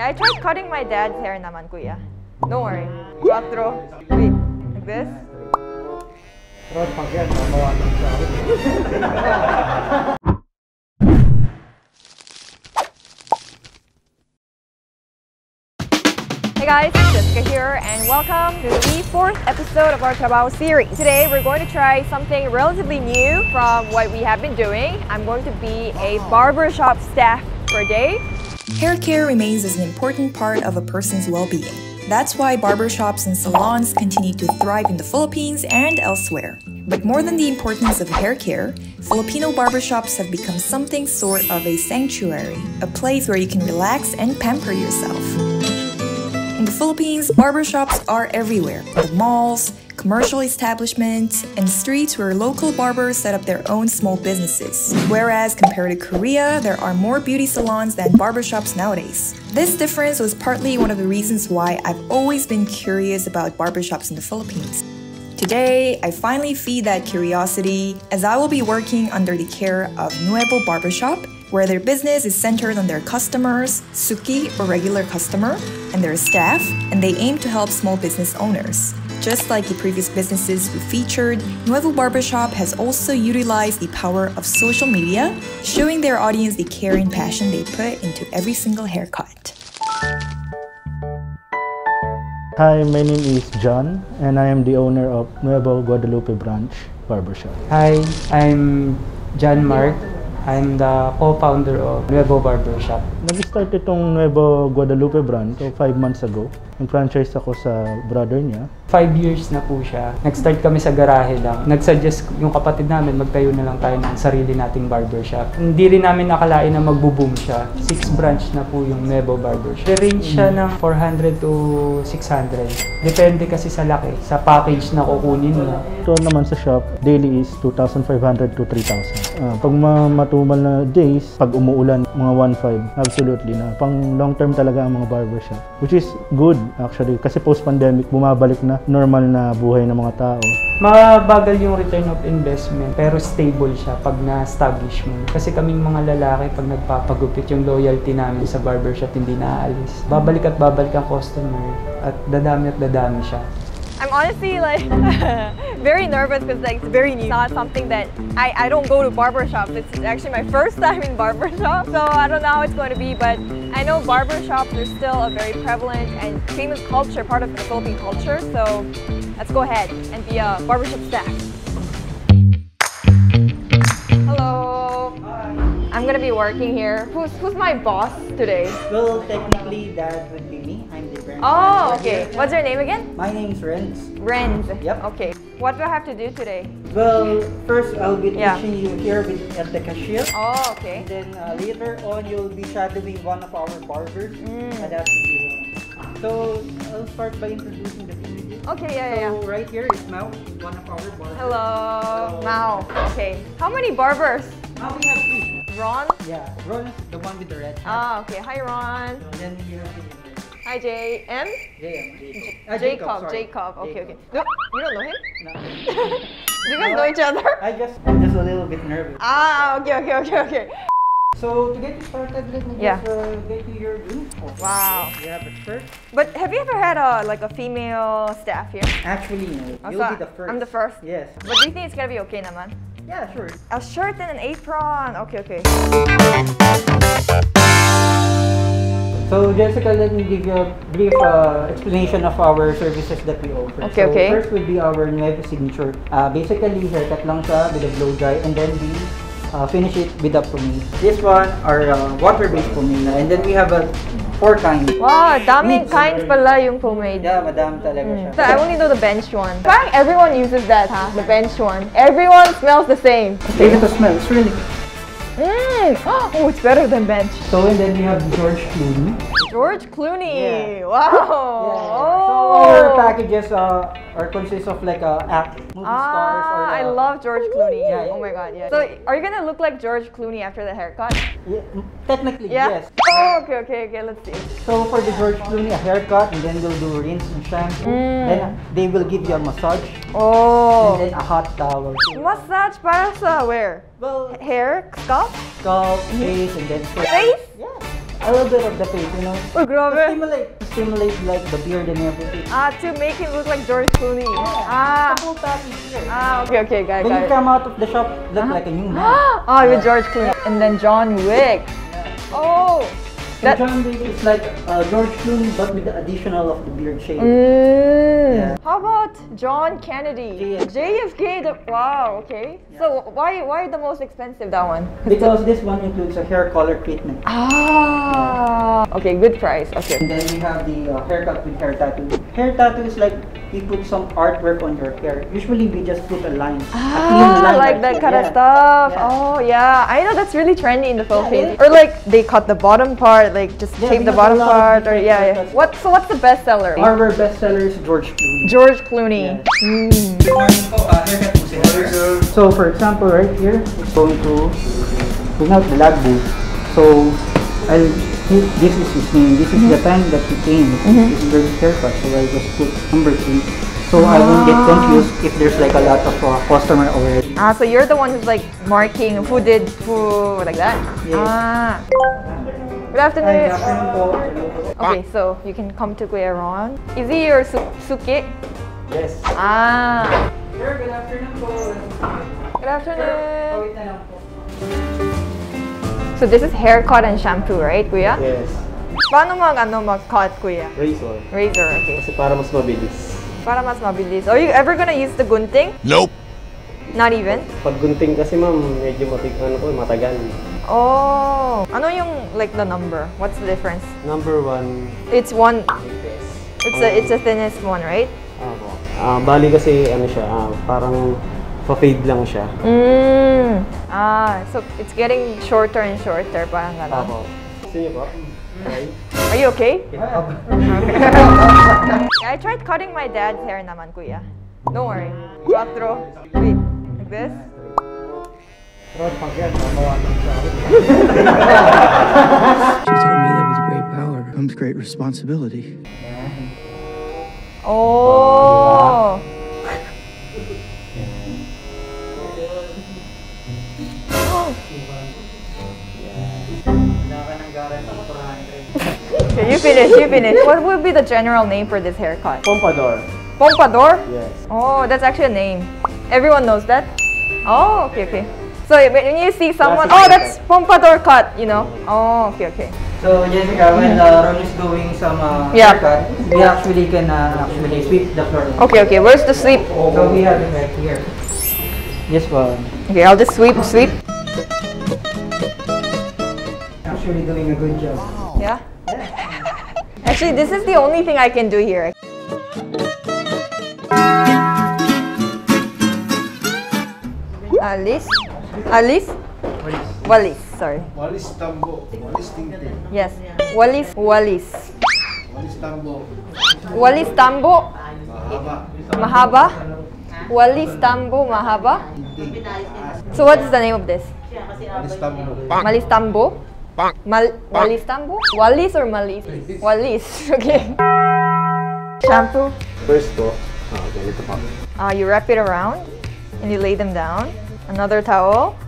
Yeah, I tried cutting my dad's hair naman, kuya. Don't worry. Quattro. Wait, like this? Hey guys, Jessica here and welcome to the fourth episode of our Trabaho series. Today we're going to try something relatively new from what we have been doing. I'm going to be a barbershop staff for a day. Hair care remains as an important part of a person's well-being. That's why barbershops and salons continue to thrive in the Philippines and elsewhere. But more than the importance of hair care, Filipino barbershops have become something sort of a sanctuary, a place where you can relax and pamper yourself. In the Philippines, barbershops are everywhere the malls, commercial establishments, and streets where local barbers set up their own small businesses. Whereas, compared to Korea, there are more beauty salons than barbershops nowadays. This difference was partly one of the reasons why I've always been curious about barbershops in the Philippines. Today, I finally feed that curiosity as I will be working under the care of Nuevo Barbershop, where their business is centered on their customers, suki or regular customer, and their staff, and they aim to help small business owners. Just like the previous businesses we featured, Nuevo Barbershop has also utilized the power of social media, showing their audience the care and passion they put into every single haircut. Hi, my name is John, and I am the owner of Nuevo Guadalupe Branch Barbershop. Hi, I'm John Mark. I'm the co-founder of Nuevo Barbershop. Nag-start itong Nuevo Guadalupe Branch so five months ago. Nag-franchise ako sa brother niya. Five years na po siya. Nag-start kami sa garahe lang. Nag-suggest yung kapatid namin, magtayo na lang tayo ng sarili nating barbershop. Hindi rin namin nakalain na magbo-boom siya. Six branch na po yung Nuevo Barbershop. Range siya ng 400 to 600. Depende kasi sa laki, sa package na kukunin mo. Ito naman sa shop, daily is 2,500 to 3,000. Ah, pag matumal na days, pag umuulan, mga 1,500. Absolutely na. Pang long term talaga ang mga barbershop. Which is good actually. Kasi post-pandemic, bumabalik na normal na buhay ng mga tao. Mabagal yung return of investment pero stable siya pag na-establish mo. Kasi kaming mga lalaki pag nagpapagupit yung loyalty namin sa barbershop hindi naaalis. Babalik at babalik ang customer at dadami at dadami siya. I'm honestly like very nervous because like it's very new. It's not something that I, I don't go to barbershops. It's actually my first time in barbershop. So I don't know how it's going to be, but I know barbershops are still a very prevalent and famous culture, part of the Philippine culture. So let's go ahead and be a barbershop staff. Hello. Hi. I'm gonna be working here. Who's who's my boss today? Well, technically, that Oh, okay. here. What's your name again? My name's Renz. Renz. Yep. Okay. What do I have to do today? Well, first I'll be Yeah. teaching you here with, at the cashier. Oh, okay. And then uh, later on, you'll be shadowing one of our barbers. Mm. And that's So I'll start by introducing the team. Okay, yeah, yeah, yeah. So right here is Mao, one of our barbers. Hello, Mao. Okay. How many barbers? Now we have three. Ron? Yeah, Ron is the one with the red hat. Ah, okay. Hi, Ron. And then we have Hi, J. M? Jacob. Ah, Jacob. Jacob. Okay, okay. No, you don't know him? No. You guys know each other? I just, I'm just a little bit nervous. Ah, okay, okay, okay, okay. So to get you started, let me Yeah. just uh, get you your uniform. Wow. You have it first. But have you ever had a like a female staff here? Actually, no. Oh, You'll so be the first. I'm the first. Yes. But do you think it's gonna be okay, naman? Yeah, sure. A shirt and an apron. Okay, okay. So Jessica, let me give you a brief uh, explanation of our services that we offer. Okay, so okay. First will be our Nuevo signature. Uh, basically, haircut lang siya with a blow dry and then we uh, finish it with a pomade. This one are uh, water-based pomade and then we have a four kinds. Wow, daming kinds pala yung pomade. Yeah, madam talaga siya. So I only know the bench one. Parang everyone uses that, huh? The bench one. Everyone smells the same. Give it a smell. It's really Oh, it's better than bench. So and then we have George Clooney. George Clooney. Yeah. Wow. So Oh. our packages uh, are consist of like uh, act, movie stars or Ah, I uh, love George Clooney. Yeah, yeah. Oh my god, yeah. So are you gonna look like George Clooney after the haircut? yeah, technically Yeah. yes. Oh, okay, okay, okay. Let's see. So for the George Clooney, a haircut and then we'll do rinse and shampoo. Mm. Then they will give you a massage Oh. and then a hot towel. Massage para sa where? Well, Hair, scalp, scalp, face, and then face. Yeah. a little bit of the face, you know. Oh, To grabe. stimulate, stimulate like the beard and everything. Ah, to make him look like George Clooney. Ah, The package here. ah, okay, okay, got it, When got you it. come out of the shop, look like a new man. oh, with George Clooney. And then John Wick. Oh, That, that. John Wick is like uh, George Clooney, but with the additional of the beard shape. Mm. Yeah. How about John Kennedy? JFK. JFK. The, wow. Okay. So why why the most expensive that one? Because this one includes a hair color treatment. Ah. Okay. Good price. Okay. And then we have the uh, haircut with hair tattoo. Hair tattoo is like you put some artwork on your hair. Usually we just put a line. a Ah, line like that kind of stuff. Yeah. Oh yeah, I know that's really trendy in the Philippines. yeah. Or like they cut the bottom part, like just Yeah, tape the bottom part, or yeah, yeah. What? So what's the best seller? Our bestseller is George Clooney. George Clooney. Yeah. Mm. Good morning po. Haircut po sir. So for example, right here, it's going to bring out the logbook. So I'll this is his name. This is the Mm-hmm. time that he came. This is the haircut. So I'll just put number three. So I won't get Ah. confused if there's like a lot of uh, customer already. Ah, so you're the one who's like marking who did who like that. Yes. Ah. Good afternoon. good afternoon. Okay, so you can come to Kuya Ron. Is he your su suki? Yes. Ah. Sir, good afternoon po. Good afternoon. Wait na lang po. So this is haircut and shampoo, right, Kuya? Yes. Paano mag ano mag-cut, Kuya? Razor. Razor, okay. Kasi para mas mabilis. Para mas mabilis. Are you ever gonna use the gunting? Nope. Not even? Pag gunting kasi ma'am, medyo matig, ano po, matagal. Oh. Ano yung like the number? What's the difference? Number one, It's one. It's a it's a thinnest one, right? Ah, po. Ah, bali kasi ano siya, ah, parang pa-fade lang siya. Mm. Ah, so it's getting shorter and shorter, parang gano'n. Apo. Gusto niyo po? Right? Are you okay? I tried cutting my dad's hair naman, kuya. Don't worry. Quattro. Wait, like this? She told me that with great power comes great responsibility. Oh. Okay, you finish, you finish. What would be the general name for this haircut? Pompadour. Pompadour? Yes. Oh, that's actually a name. Everyone knows that? Oh, okay, okay. So when you see someone, Classic oh, that's Pompadour cut, you know? Oh, okay, okay. So Jessica, when uh, Ron is doing some uh, Yeah. haircut, we actually can uh, actually sweep the floor. Okay, okay. Where's the sweep? So we have it right here. Yes, well, Okay, I'll just sweep, sweep. actually doing a good job. Yeah. Actually, this is the only thing I can do here. Alice? Alice? Walis, sorry. Walis Tambo. Walis Tingting. Yes. Walis, Walis. Walis Tambo. Walis Tambo, Mahaba. Mahaba. Walis Tambo, Mahaba. So what is the name of this? Walis Tambo. Malis Tambo? Mal Walis Tambo? Walis or Malis? Walis, okay. Shampoo. First po, ah, ganito po. Uh, you wrap it around and you lay them down. Another towel.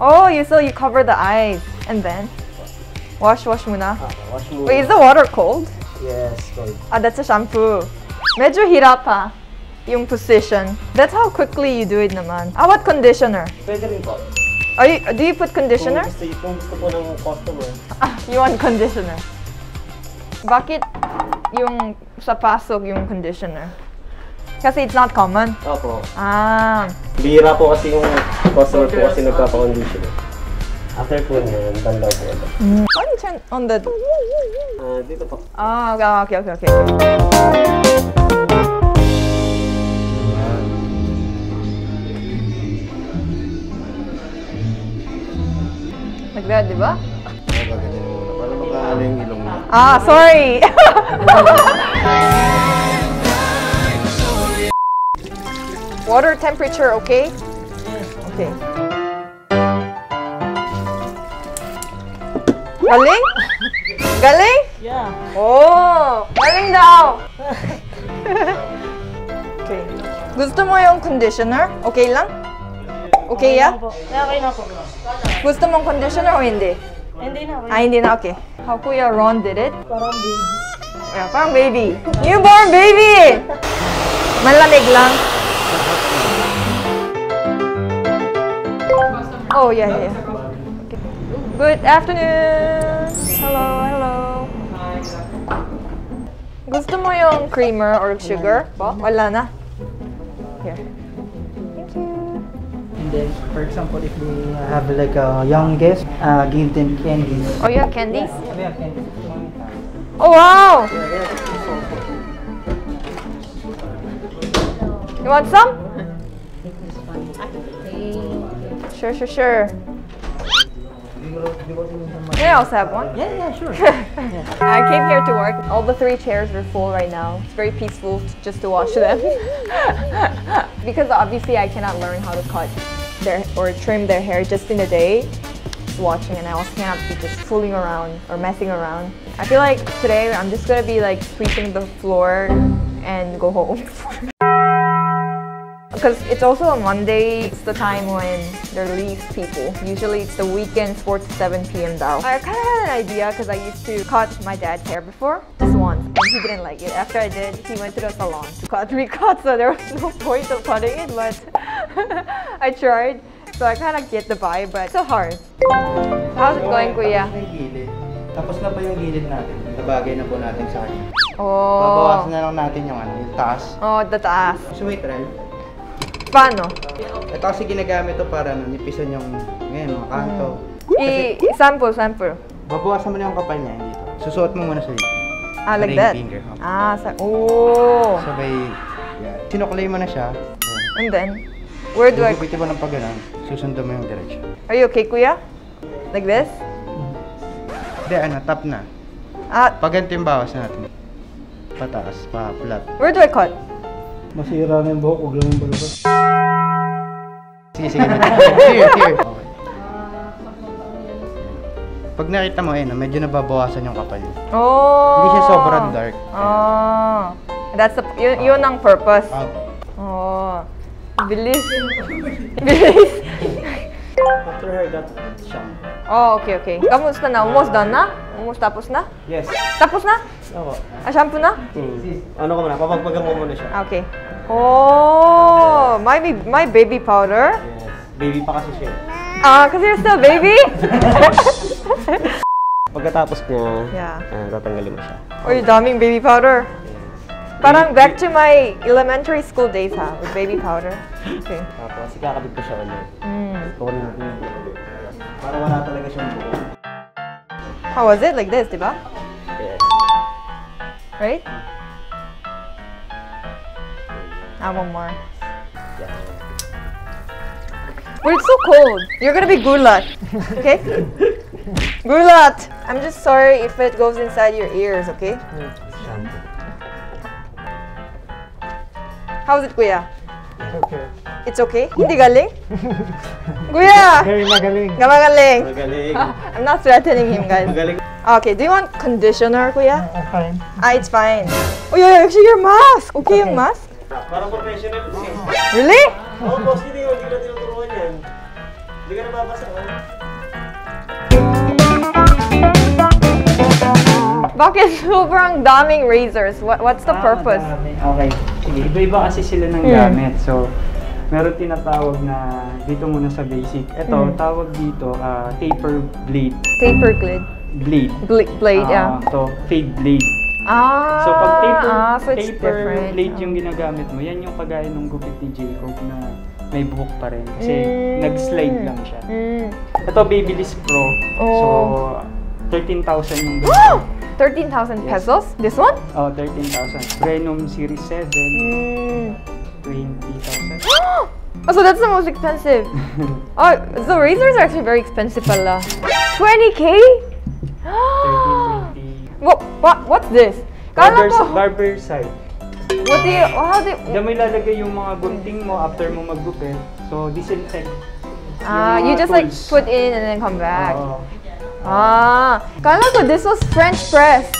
Oh, you so you cover the eyes and then wash wash muna. Ah, wash mo. Wait, is the water cold? Yes, cold. Ah, that's a shampoo. Medyo hirap ha, yung position. That's how quickly you do it naman. Ah, what conditioner? Pwede rin po. Are you, do you put conditioner? Kung gusto, kung gusto po ng customer, Ah, you want conditioner. Bakit yung sa pasok yung conditioner? Kasi it's not common. Opo. Ah, Bihira po kasi yung customer po kasi nagpapa-condition. After po niyan, bandaw po ulit. why do you turn on the... Ah, dito po. Ah, okay, okay, okay, that, di ba? Gaganyan mo Water temperature, okay? Okay. Galing? Galing? Yeah. Oh, galing daw. okay. Gusto mo yung conditioner? Okay lang? Okay ya? Po. Okay na po. Gusto mong conditioner o hindi? Ah, hindi na. Okay. How Kuya Ron did it? Parang baby. Yeah, parang baby. Newborn baby! Malamig lang. Oh, yeah, yeah, yeah. Okay. Good afternoon! Hello, hello. Gusto mo yung creamer or sugar? Ba? Wala na. Here. Thank you. And then, for example, if we have like a young guest, uh, give them candies. Oh, you have candies? We have candies. Oh, wow! You want some? Sure, sure, sure. I also have one? Yeah, yeah, sure. I came here to work. All the three chairs are full right now. It's very peaceful just to watch them. because obviously I cannot learn how to cut their or trim their hair just in a day. Just watching and I also cannot be just fooling around or messing around. I feel like today I'm just gonna be like sweeping the floor and go home. Because it's also a Monday, it's the time when there leaves people. Usually it's the weekends, 4 to 7 p.m. though. I kind of had an idea because I used to cut my dad's hair before, just once, and he didn't like it. After I did, he went to the salon to cut, recut, so there was no point of cutting it, but I tried. So I kind of get the vibe, but it's so hard. How's it going, Kuya? Tapos na yung gilid. Tapos na pa yung gilid natin. Nabagay na po natin sa kanya. Oh. Babawasan na lang natin yung ano, yung taas. Oh, the taas. So wait, try. Paano? Ito kasi ginagamit to para ano, nipisan yung, ngayon, mga kanto. I, sample, sample. Babawasan mo na yung kapal niya dito. Susuot mo muna sa dito. Ah, like Ring that? finger. oh. Ah, sa, oh. Sabay, yan. Sinuklay mo na siya. Yan. And then, where do I... Gugupitin mo ng pag ganun. Susundan mo yung direction. Are you okay, kuya? Like this? Hindi, ano, tap na. Ah, Pag ganito yung bawas natin. Pataas, pa, flat. where do I cut? Masira na yung buhok, huwag lang yung balabas. Sige, sige. here, here. Okay. Pag nakita mo, eh, medyo nababawasan yung kapal. Oh. Hindi siya sobrang dark. Oh. That's the, yun, yun ang purpose. Ah, Oh. Bilis. Bilis. after haircut, siya. Oh, okay, okay. Kamusta na? Almost done na? Almost tapos na? Yes. Tapos na? Oo. Ah, shampoo na? Hmm. Ano ka muna? Papagpagan mo muna siya. Okay. Oh, my, ba- my baby powder. Yes. Baby pa kasi siya. Ah, because you're still baby? Pagkatapos niya, Yeah. ah, tatanggalin mo siya. Or yung daming baby powder. Parang back to my elementary school days ha, with baby powder. Okay. Tapos, ikakabit ko siya ulit. Mm. Yung Para wala talaga siyang buo. How was it? Like this, diba? Yes. Right? Ah, one more. Yeah. But it's so cold. You're gonna be gulat. Okay? gulat! I'm just sorry if it goes inside your ears, okay? Shampoo. How's it, kuya? Okay. It's okay? Hindi galing? kuya! Very magaling. Gamagaling. Magaling. I'm not threatening him, guys. Magaling. Okay, do you want conditioner, kuya? I'm fine. Ah, it's fine. Oh, yeah, actually, your mask. Okay, yung mask? Parang professional kasi. Really? Oo, boss, hindi. Hindi na tinuturuan yan. Hindi ka nababasa. oh. Bakit sobrang daming razors? What, what's the Ah, purpose? madami. Okay. Sige, iba-iba kasi sila ng Hmm. gamit. So, meron tinatawag na dito muna sa basic. Ito, Hmm. tawag dito ah, taper blade. Taper blade. Blade. Bl- blade, yeah. Ah, to fade blade. Ah, So, pag taper, ah, so it's taper different. blade yung ginagamit mo, yan yung kagaya ng gupit ni Jacob na may buhok pa rin. Kasi Mm. nag-slide lang siya. Mm. Ito, Babyliss Pro. Oh. So, 13,000 yung ganito. 13,000 Yes. pesos? This one? Oh, 13,000. Venom Series 7, Mm. 20,000. Oh, so that's the most expensive. oh, the razors are actually very expensive pala. 20k? 13, 20. what, what, what's this? Kala ko, barber side. what do you, how do Diyan mo ilalagay yung mga gunting mo after mo maggupit. So, disinfect. Ah, you just like put in and then come back. Oo. Ah, kala ko this was French press.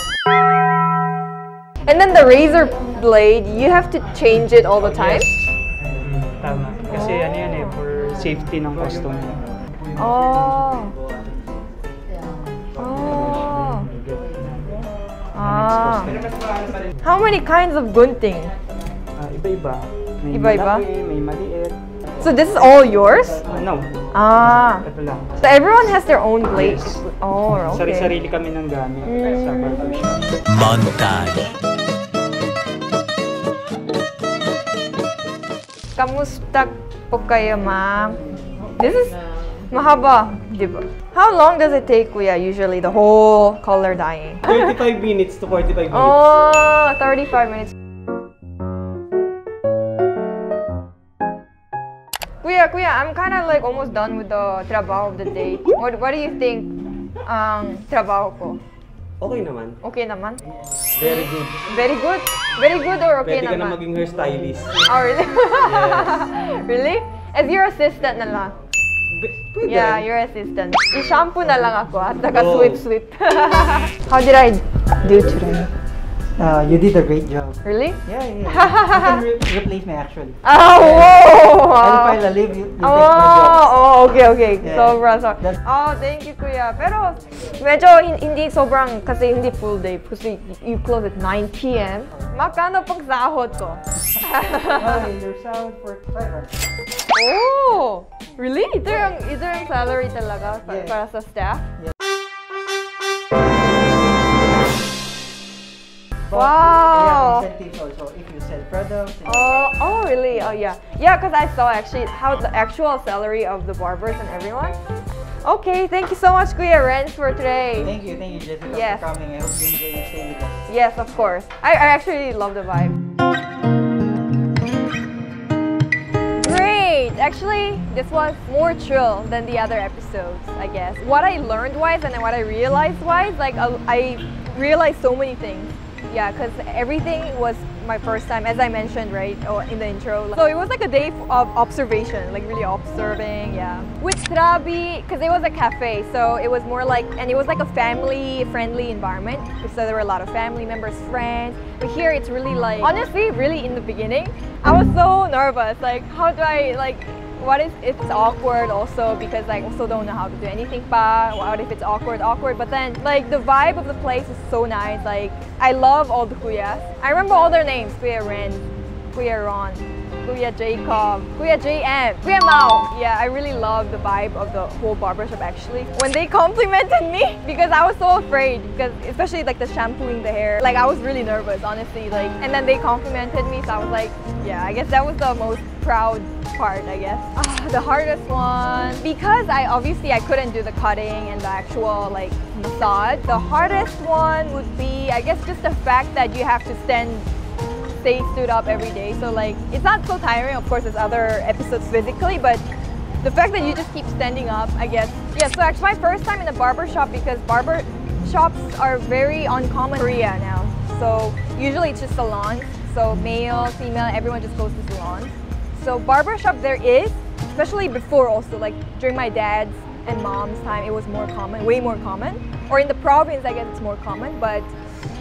And then the razor blade, you have to change it all the time? Mm, tama. Kasi ano yan eh, for safety ng customer. Oh. Ah. How many kinds of gunting? Ah, iba-iba. May Iba-iba? malaki, may maliit. So this is all yours? Ah, no, Ah. ito lang. So everyone has their own blade. Oh, okay. Sari-sarili kami ng gamit sa Mm. barbershop. Montage. Kamusta po kayo, ma'am? This is mahaba, di ba? How long does it take, kuya, usually, the whole color dyeing? 35 minutes to 45 minutes. Oh, 35 minutes. Kuya, kuya, I'm kind of like almost done with the trabaho of the day. What, what do you think ang trabaho ko? Okay naman. Okay naman? Very good. Very good? Very good or okay Pwede ka na naman? maging hairstylist. Oh, really? really? As your assistant na lang? Pwede. Yeah, your assistant. I-shampoo na lang ako at saka Oh. sweep-sweep. How did I do today? Uh, you did a great job. Really? Yeah, yeah. yeah. you can re- replace me actually. Oh, whoa! I'll file a leave. You, you take my Oh, job. oh, okay, okay. Yeah. Sobra. That's- Oh, thank you, kuya. Pero medyo hin- hindi sobrang, kasi hindi full day. Kasi you close at 9 p.m. Magkano pang sahod ko? Your sound for hours. oh! Really? Ito yung, ito yung salary talaga pa- Yeah. para sa staff? But Wow. We have incentives also if you sell products. and- Oh, oh really? Oh yeah. Yeah, because I saw actually how the actual salary of the barbers and everyone. Okay, thank you so much, Kuya Renz, for today. Thank you, thank you, Jessica, Yes. for coming. I hope you enjoy your stay with us. Yes, of course. I, I actually love the vibe. Actually, this was more chill than the other episodes, I guess. What I learned wise and what I realized wise, like uh, I realized so many things. Yeah, because everything was my first time, as I mentioned, right, in the intro. So it was like a day of observation, like really observing, yeah. With Trabi, because it was a cafe, so it was more like, and it was like a family-friendly environment. So there were a lot of family members, friends. But here it's really like, honestly, really in the beginning, I was so nervous. Like, how do I, like, what if it's awkward also because like also don't know how to do anything pa what if it's awkward awkward but then like the vibe of the place is so nice like I love all the kuyas I remember all their names Kuya Ren Kuya Ron Kuya Jacob Kuya JM Kuya Mao yeah I really love the vibe of the whole barbershop actually when they complimented me because I was so afraid because especially like the shampooing the hair like I was really nervous honestly like and then they complimented me so I was like yeah I guess that was the most proud part, I guess. Ah, the hardest one, because I obviously I couldn't do the cutting and the actual like massage. The hardest one would be, I guess, just the fact that you have to stand, stay stood up every day. So like, it's not so tiring. Of course, there's other episodes physically, but the fact that you just keep standing up, I guess. Yeah. So actually, my first time in a barber shop because barber shops are very uncommon in Korea now. So usually it's just salons. So male, female, everyone just goes to salons. So barber shop there is, especially before also, like during my dad's and mom's time, it was more common, way more common. Or in the province, I guess it's more common. But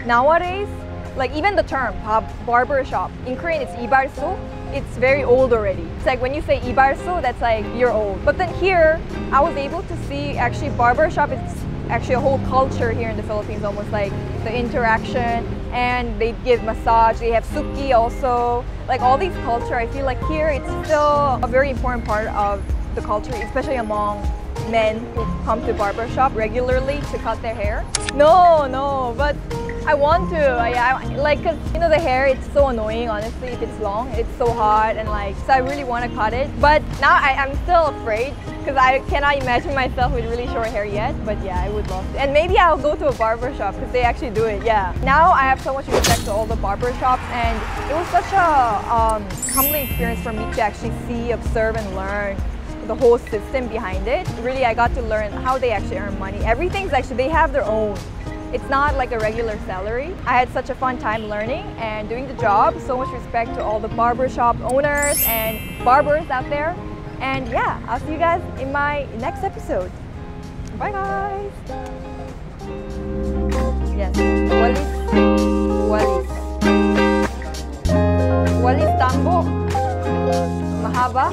nowadays, like even the term uh, barbershop, in Korean it's ibarso, it's very old already. It's like when you say ibarso, that's like you're old. But then here, I was able to see actually barbershop is actually a whole culture here in the Philippines, almost like the interaction and they give massage, they have suki also. Like all these culture, I feel like here it's still a very important part of the culture, especially among men who come to barbershop regularly to cut their hair. No, no, but I want to. Yeah, I, like, cause you know the hair, it's so annoying. Honestly, if it's long, it's so hard and like, so I really want to cut it. But now I, I'm still afraid because I cannot imagine myself with really short hair yet. But yeah, I would love to. And maybe I'll go to a barber shop because they actually do it. Yeah. Now I have so much respect to all the barber shops, and it was such a um, humbling experience for me to actually see, observe, and learn the whole system behind it. Really, I got to learn how they actually earn money. Everything's actually, they have their own. It's not like a regular salary. I had such a fun time learning and doing the job. So much respect to all the barbershop owners and barbers out there. And yeah, I'll see you guys in my next episode. Bye guys! Yes, Walis. Walis. Walis Tambo. Mahaba.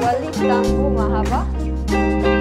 Walis Tambo Mahaba.